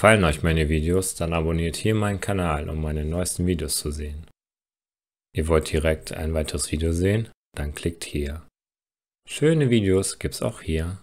Gefallen euch meine Videos, dann abonniert hier meinen Kanal, um meine neuesten Videos zu sehen. Ihr wollt direkt ein weiteres Video sehen? Dann klickt hier. Schöne Videos gibt's auch hier.